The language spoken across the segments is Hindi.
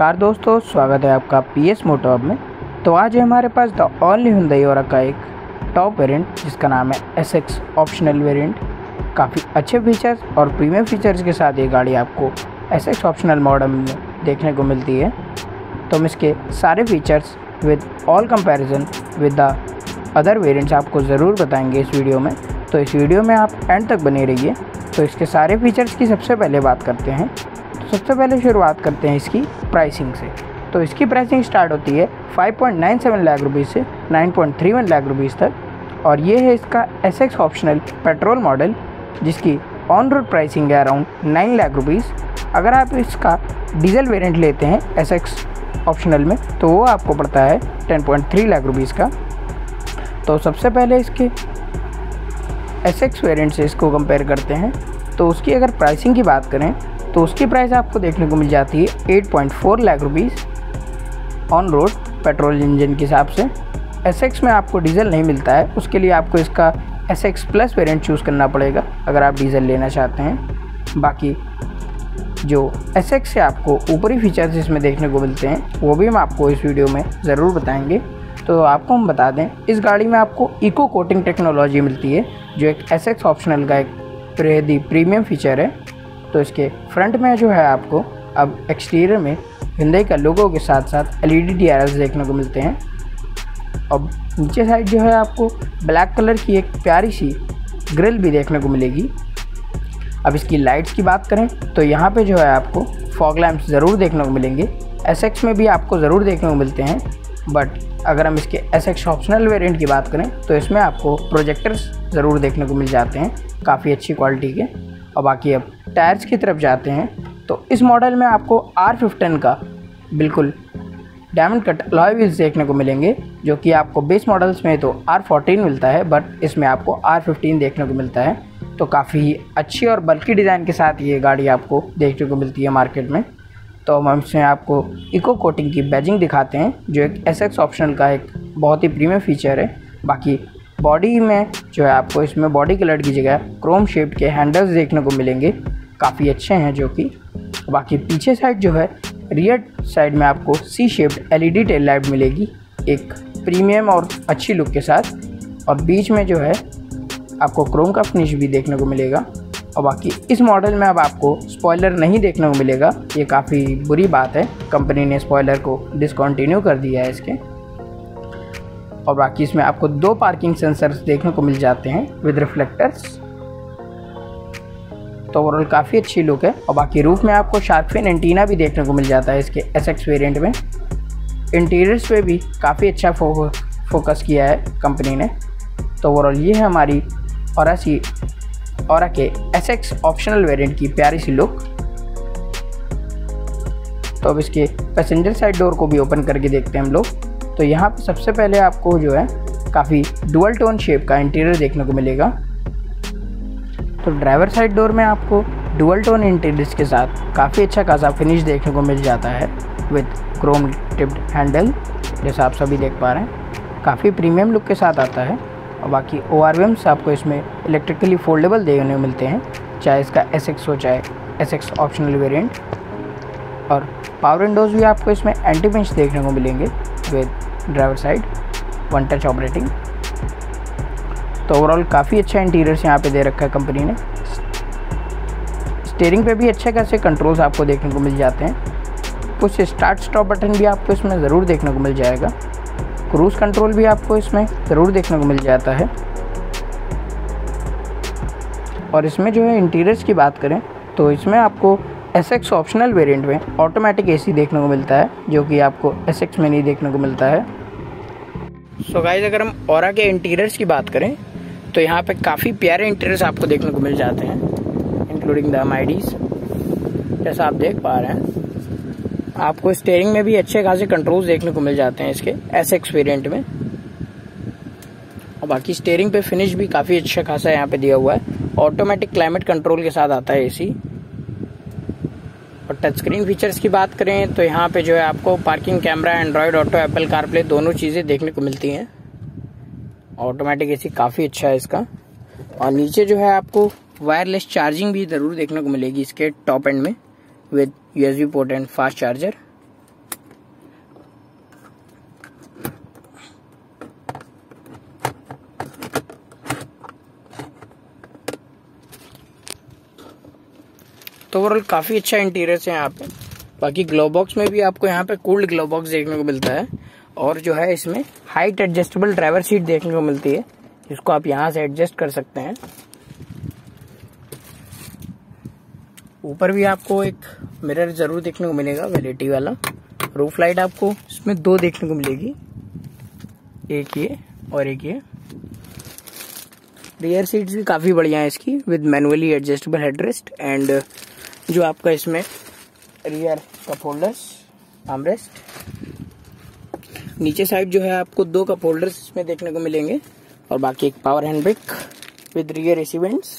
नमस्कार दोस्तों, स्वागत है आपका पी एस मोटोब में। तो आज है हमारे पास द ऑल हुंदई और का एक टॉप वेरिएंट, जिसका नाम है एस एक्स ऑप्शनल वेरिएंट। काफ़ी अच्छे फीचर्स और प्रीमियम फीचर्स के साथ ये गाड़ी आपको एस एक्स ऑप्शनल मॉडल में देखने को मिलती है। तो हम इसके सारे features with all comparison with the other variants आपको ज़रूर बताएँगे इस वीडियो में। तो इस वीडियो में आप एंड तक बने रहिए। तो इसके सारे फीचर्स की सबसे पहले बात करते हैं। सबसे पहले शुरुआत करते हैं इसकी प्राइसिंग से। तो इसकी प्राइसिंग स्टार्ट होती है 5.97 लाख रुपीज़ से 9.31 लाख रुपीज़ तक। और ये है इसका S X optional petrol model जिसकी ऑन रोड प्राइसिंग है अराउंड 9 लाख रुपीज़ अगर आप इसका डीजल वेरिएंट लेते हैं एस एक्स ऑप्शनल में तो वो आपको पड़ता है 10.3 लाख रुपीज़ का। तो सबसे पहले इसके एस एक्स वेरियंट से इसको कंपेयर करते हैं। तो उसकी अगर प्राइसिंग की बात करें तो उसकी प्राइस आपको देखने को मिल जाती है 8.4 lakh rupees on road petrol engine के हिसाब से। एस एक्स में आपको डीजल नहीं मिलता है, उसके लिए आपको इसका S X plus variant choose करना पड़ेगा, अगर आप डीजल लेना चाहते हैं। बाकी जो एस एक्स से आपको ऊपरी फीचर्स इसमें देखने को मिलते हैं, वो भी हम आपको इस वीडियो में ज़रूर बताएँगे। तो आपको हम बता दें, इस गाड़ी में आपको इको कोटिंग टेक्नोलॉजी मिलती है, जो एक एस एक्स ऑप्शनल का एक बेहद प्रीमियम फीचर है। तो इसके फ्रंट में जो है आपको अब एक्सटीरियर में हिंदई का लोगो के साथ साथ एल ई डी देखने को मिलते हैं। और नीचे साइड जो है आपको ब्लैक कलर की एक प्यारी सी ग्रिल भी देखने को मिलेगी। अब इसकी लाइट्स की बात करें तो यहाँ पे जो है आपको फॉग लैम्प्स ज़रूर देखने को मिलेंगे। एसएक्स में भी आपको ज़रूर देखने को मिलते हैं बट अगर हम इसके एस एक्स ऑप्शनल वेरिएंट की बात करें तो इसमें आपको प्रोजेक्टर्स ज़रूर देखने को मिल जाते हैं, काफ़ी अच्छी क्वालिटी के। और बाकी अब टायर्स की तरफ़ जाते हैं तो इस मॉडल में आपको आर फिफ्टन का बिल्कुल डायमंड कट अलॉय व्हील्स देखने को मिलेंगे, जो कि आपको बेस मॉडल्स में तो आर फोर्टीन मिलता है बट इसमें आपको आर फिफ्टीन देखने को मिलता है। तो काफ़ी अच्छी और बल्कि डिज़ाइन के साथ ये गाड़ी आपको देखने को मिलती है मार्केट में। तो हम इसमें आपको इको कोटिंग की बैजिंग दिखाते हैं, जो एक एस एक्स ऑप्शनल का एक बहुत ही प्रीमियम फीचर है। बाकी बॉडी में जो है आपको इसमें बॉडी कलर की जगह क्रोम शेप के हैंडल्स देखने को मिलेंगे। काफ़ी अच्छे हैं जो कि। बाकी पीछे साइड जो है रियर साइड में आपको C shaped LED tail light मिलेगी, एक प्रीमियम और अच्छी लुक के साथ। और बीच में जो है, आपको क्रोम का फिनिश भी देखने को मिलेगा। और बाकी इस मॉडल में अब आपको स्पॉयलर नहीं देखने को मिलेगा, ये काफ़ी बुरी बात है। कंपनी ने स्पॉयलर को डिसकंटिन्यू कर दिया है इसके। और बाकी इसमें आपको दो पार्किंग सेंसर्स देखने को मिल जाते हैं विद रिफ्लेक्टर्स तो ओवरऑल काफ़ी अच्छी लुक है। और बाकी रूफ में आपको शार्कफिन एंटीना भी देखने को मिल जाता है इसके एस एक्स वेरियंट में। इंटीरियर्स पे भी काफ़ी अच्छा फो, फोकस किया है कंपनी ने। तो ओवरऑल ये है हमारी और सी और के एस एक्स ऑप्शनल वेरियंट की प्यारी सी लुक तो अब इसके पैसेंजर साइड डोर को भी ओपन करके देखते हैं हम लोग। तो यहाँ पर सबसे पहले आपको जो है काफ़ी डुअल टोन शेप का इंटीरियर देखने को मिलेगा। तो ड्राइवर साइड डोर में आपको डुअल टोन इंटीरियर्स के साथ काफ़ी अच्छा खासा फिनिश देखने को मिल जाता है विद क्रोम टिप्ड हैंडल जैसा आप सभी देख पा रहे हैं। काफ़ी प्रीमियम लुक के साथ आता है और बाकी ओ आर आपको इसमें इलेक्ट्रिकली फोल्डेबल देखने को मिलते हैं, चाहे इसका एस एक्स हो, चाहे एस एक्स ऑप्शनल वेरियंट और पावर विंडोज़ भी आपको इसमें एंटी पिंच देखने को मिलेंगे with driver side one touch operating तो ओवरऑल काफ़ी अच्छा इंटीरियर्स यहाँ पे दे रखा है कंपनी ने। स्टेयरिंग पे भी अच्छे खासे कंट्रोल्स आपको देखने को मिल जाते हैं। कुछ स्टार्ट स्टॉप बटन भी आपको इसमें ज़रूर देखने को मिल जाएगा। क्रूज़ कंट्रोल भी आपको इसमें ज़रूर देखने को मिल जाता है। और इसमें जो है इंटीरियर्स की बात करें तो इसमें आपको एस एक्स ऑप्शनल वेरिएंट में ऑटोमेटिक एसी देखने को मिलता है, जो कि आपको एस एक्स में नहीं देखने को मिलता है। सो so गाइज़ अगर हम और के इंटीरियर्स की बात करें तो यहाँ पे काफ़ी प्यारे इंटीरियर्स आपको देखने को मिल जाते हैं इंक्लूडिंग द एम जैसा आप देख पा रहे हैं। आपको स्टेयरिंग में भी अच्छे खासे कंट्रोल्स देखने को मिल जाते हैं इसके एस एक्स वेरियंट में। और बाकी स्टेयरिंग पे फिनिश भी काफ़ी अच्छा खासा यहाँ पे दिया हुआ है। ऑटोमेटिक क्लाइमेट कंट्रोल के साथ आता है एसी और टच स्क्रीन फीचर्स की बात करें तो यहाँ पे जो है आपको parking camera Android auto Apple CarPlay दोनों चीज़ें देखने को मिलती हैं। ऑटोमेटिक एसी काफ़ी अच्छा है इसका। और नीचे जो है आपको वायरलेस चार्जिंग भी ज़रूर देखने को मिलेगी इसके टॉप एंड में with USB port and fast charger तो ओवरऑल काफ़ी अच्छा इंटीरियर है यहाँ पे। बाकी ग्लोबॉक्स में भी आपको यहाँ पे कोल्ड ग्लोबॉक्स देखने को मिलता है। और जो है इसमें हाइट एडजस्टेबल ड्राइवर सीट देखने को मिलती है, जिसको आप यहाँ से एडजस्ट कर सकते हैं। ऊपर भी आपको एक मिरर ज़रूर देखने को मिलेगा वेलिटी वाला। रूफ लाइट आपको इसमें दो देखने को मिलेगी। एक ये और एक ये। रियर सीट्स भी काफ़ी बढ़िया है इसकी with manually adjustable headrest and जो आपका इसमें रियर कप होल्डर्स आर्मरेस्ट नीचे साइड जो है आपको दो कप होल्डर्स इसमें देखने को मिलेंगे और बाकी एक power hand brake with rear AC vents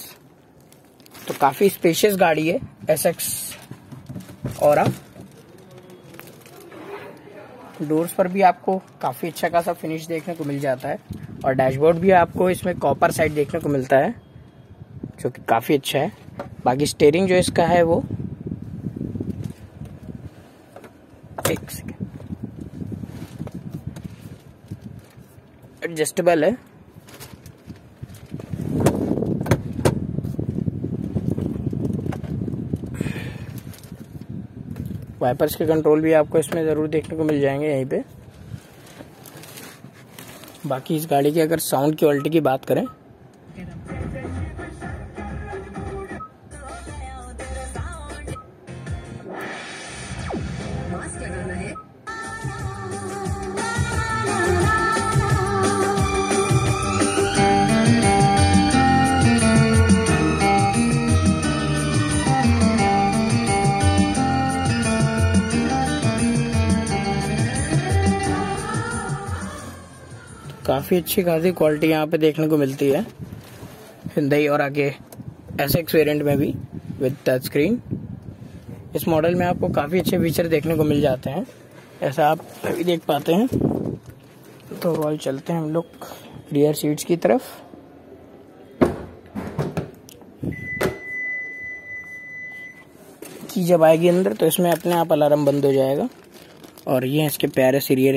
तो काफ़ी स्पेशियस गाड़ी है एस एक्स और डोर्स पर भी आपको काफ़ी अच्छा खासा फिनिश देखने को मिल जाता है और डैशबोर्ड भी आपको इसमें कॉपर साइड देखने को मिलता है, जो कि काफ़ी अच्छा है। बाकी स्टेयरिंग जो इसका है वो एक सेकेंड एडजस्टेबल है। वाइपर्स के कंट्रोल भी आपको इसमें ज़रूर देखने को मिल जाएँगे यहीं पे। बाकी इस गाड़ी की अगर साउंड क्वालिटी की बात करें काफ़ी अच्छी खासी क्वालिटी यहाँ पे देखने को मिलती है। हिंदई और आगे एस एक्स वेरियंट में भी विद टच स्क्रीन इस मॉडल में आपको काफ़ी अच्छे फीचर देखने को मिल जाते हैं। ऐसा आप अभी देख पाते हैं। तो रॉयल चलते हैं हम लोग रियर सीट्स की तरफ़। की जब आएगी अंदर तो इसमें अपने आप अलार्म बंद हो जाएगा। और ये इसके प्यारे से रियर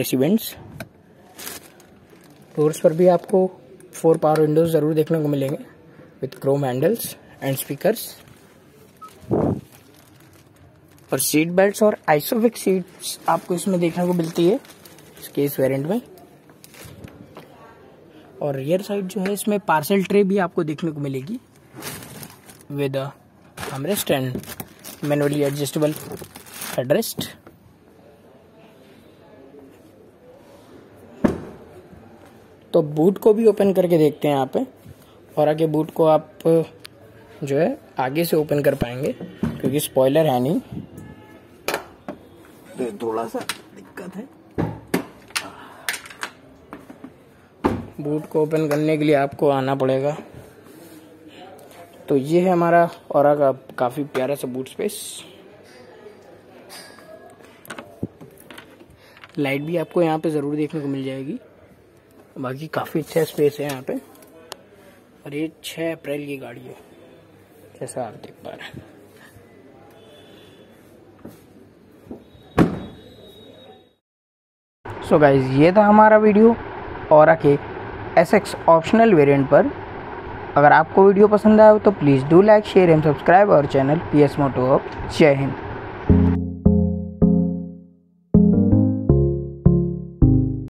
डोर्स पर भी आपको फोर पावर विंडोज़ ज़रूर देखने को मिलेंगे with chrome handles and speakers और सीट बेल्ट्स और आइसोफिक सीट्स आपको इसमें देखने को मिलती है इसके इस वेरिएंट में. और रियर साइड जो है, इसमें पार्सल ट्रे भी आपको देखने को मिलेगी with armrest and manually adjustable headrest तो बूट को भी ओपन करके देखते हैं यहाँ पे। और आगे बूट को आप जो है आगे से ओपन कर पाएँगे क्योंकि स्पॉइलर है नहीं। तो थोड़ा सा दिक्कत है। बूट को ओपन करने के लिए आपको आना पड़ेगा। तो ये है हमारा और का काफ़ी प्यारा सा बूट स्पेस लाइट भी आपको यहाँ पे ज़रूर देखने को मिल जाएगी। बाकी काफ़ी अच्छा स्पेस है यहाँ पे। और ये छः अप्रैल की गाड़ी है। जैसा आप देख पा रहे हैं। सो गाइज़ ये था हमारा वीडियो और आके एस एक्स ऑप्शनल वेरिएंट पर। अगर आपको वीडियो पसंद आया हो तो please do like share and subscribe और चैनल पी एस मोटो जय हिंद